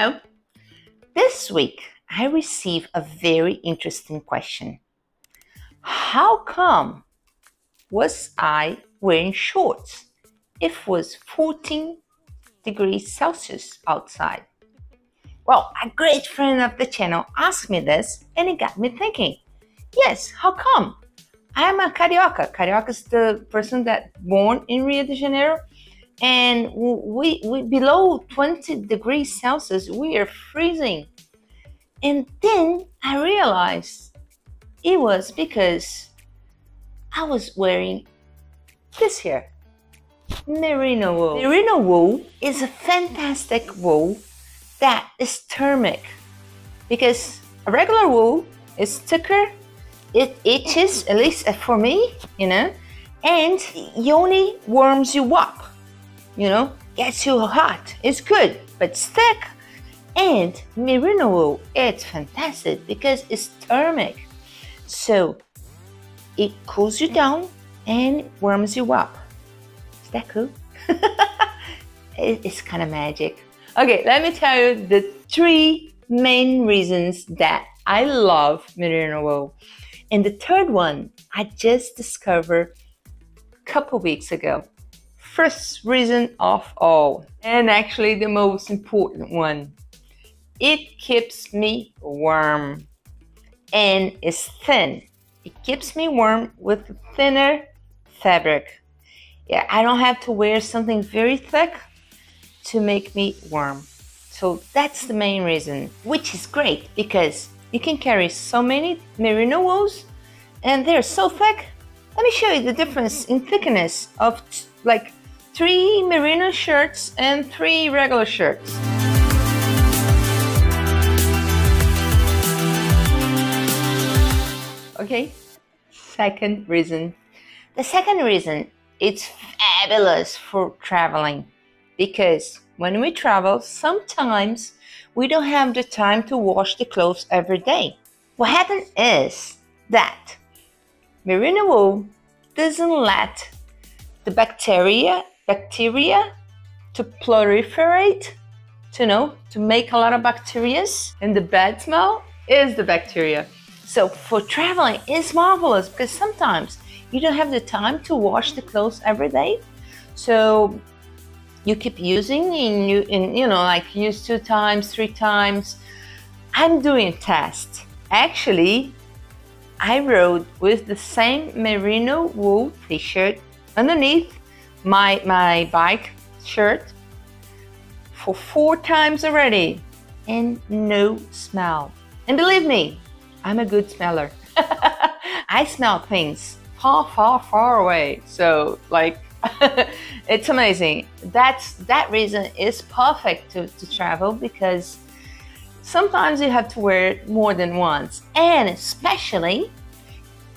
Hello. This week, I received a very interesting question. How come was I wearing shorts if it was 14 degrees Celsius outside? Well, a great friend of the channel asked me this and it got me thinking. Yes, how come? I'm a carioca. Carioca is the person that born in Rio de Janeiro and we, we below 20 degrees Celsius, we are freezing. And then I realized it was because I was wearing this here merino wool. Merino wool is a fantastic wool that is thermic because a regular wool is thicker, it itches, at least for me, you know, and only warms you up you know, gets you hot. It's good, but thick. And merino wool, it's fantastic because it's thermic. So it cools you down and warms you up. Is that cool? it's kind of magic. Okay, let me tell you the three main reasons that I love merino wool. And the third one I just discovered a couple weeks ago first reason of all, and actually the most important one. It keeps me warm and is thin. It keeps me warm with thinner fabric. Yeah, I don't have to wear something very thick to make me warm. So that's the main reason, which is great because you can carry so many merino wools and they're so thick. Let me show you the difference in thickness of like three merino shirts and three regular shirts. Okay, second reason. The second reason it's fabulous for traveling because when we travel, sometimes we don't have the time to wash the clothes every day. What happens is that merino wool doesn't let the bacteria bacteria to proliferate, to know, to make a lot of bacteria. And the bad smell is the bacteria. So for traveling, it's marvelous because sometimes you don't have the time to wash the clothes every day. So you keep using and you, and, you know, like use two times, three times. I'm doing a test. Actually, I rode with the same merino wool t-shirt underneath my, my bike shirt for four times already and no smell. And believe me, I'm a good smeller. I smell things far, far, far away. So like, it's amazing. That's that reason is perfect to, to travel because sometimes you have to wear it more than once. And especially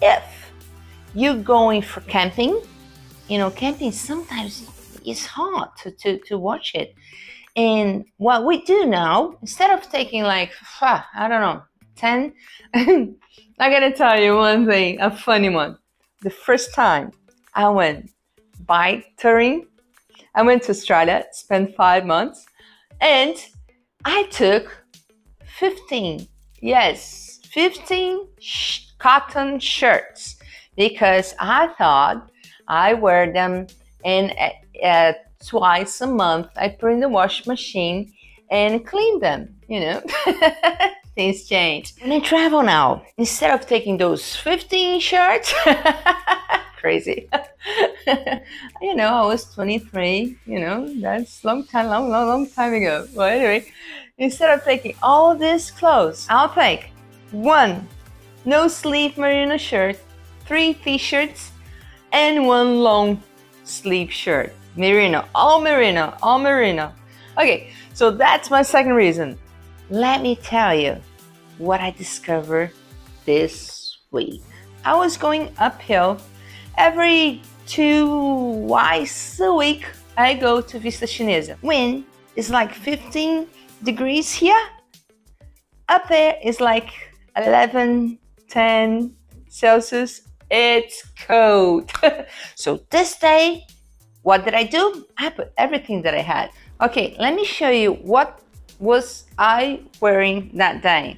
if you're going for camping you know, camping sometimes it's hard to, to, to watch it. And what we do now, instead of taking like, I don't know, 10, I gotta tell you one thing, a funny one. The first time I went bike touring, I went to Australia, spent five months, and I took 15, yes, 15 sh- cotton shirts because I thought I wear them and uh, uh, twice a month I put in the wash machine and clean them, you know. Things change. When I travel now, instead of taking those 15 shirts, crazy. you know, I was 23, you know, that's long time, long, long, long time ago. Well, anyway, instead of taking all these clothes, I'll take one no sleeve merino shirt, three t-shirts, and one long sleeve shirt. Merino, oh, all merino, oh, all merino. Okay, so that's my second reason. Let me tell you what I discovered this week. I was going uphill every two twice a week. I go to Vista Chinesa. Wind is like 15 degrees here. Up there is like 11, 10 Celsius it's cold. so this day, what did I do? I put everything that I had. Okay, let me show you what was I wearing that day?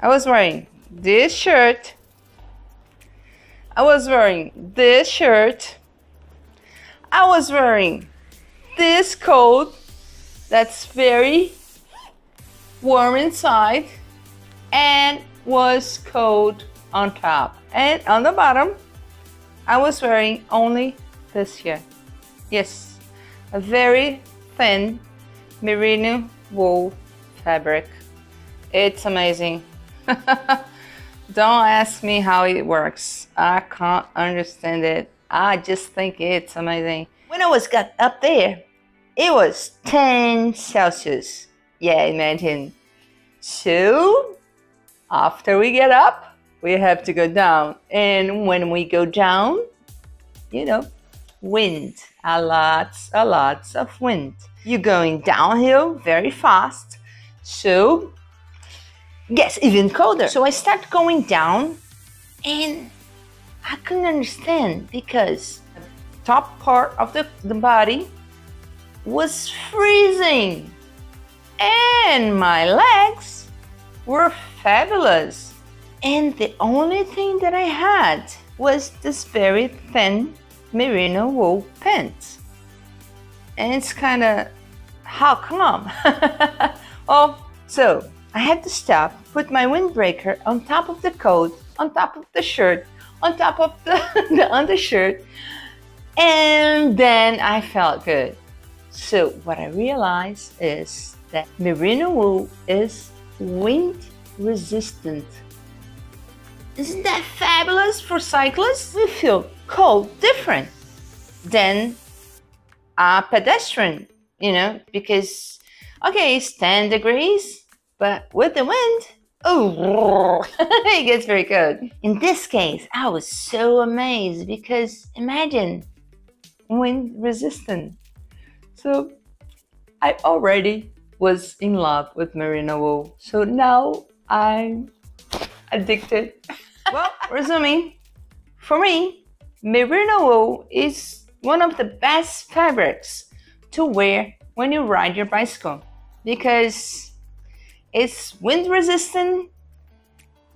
I was wearing this shirt. I was wearing this shirt. I was wearing this coat that's very warm inside and was cold on top. And on the bottom, I was wearing only this here. Yes, a very thin merino wool fabric. It's amazing. Don't ask me how it works. I can't understand it. I just think it's amazing. When I was got up there, it was 10 Celsius. Yeah, imagine. So, after we get up, we have to go down. And when we go down, you know, wind, a lot, a lot of wind. You're going downhill very fast. So, gets even colder. So I start going down and I couldn't understand because the top part of the, the body was freezing and my legs were fabulous. And the only thing that I had was this very thin merino wool pants. And it's kind of, how come? oh, so I had to stop, put my windbreaker on top of the coat, on top of the shirt, on top of the, the undershirt, and then I felt good. So what I realized is that merino wool is wind resistant. Isn't that fabulous for cyclists? We feel cold different than a pedestrian, you know, because okay, it's 10 degrees, but with the wind, oh, it gets very cold. In this case, I was so amazed because imagine wind resistant. So I already was in love with merino wool. So now I'm addicted. well, resuming, for me, merino wool is one of the best fabrics to wear when you ride your bicycle because it's wind resistant,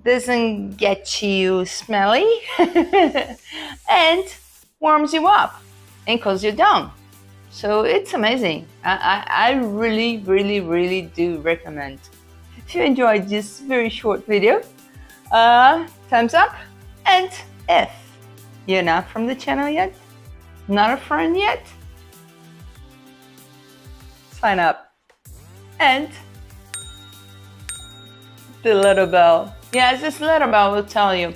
doesn't get you smelly, and warms you up and cools you down. So it's amazing. I, I, I really, really, really do recommend. If you enjoyed this very short video, uh, thumbs up. And if you're not from the channel yet, not a friend yet, sign up. And the little bell. Yes, this little bell will tell you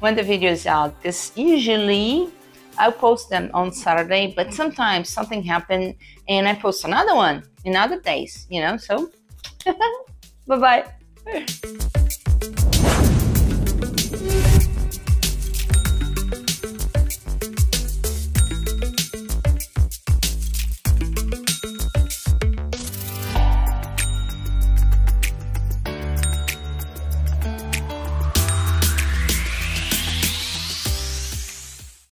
when the video is out. This usually I post them on Saturday, but sometimes something happened and I post another one in other days, you know. So, bye bye.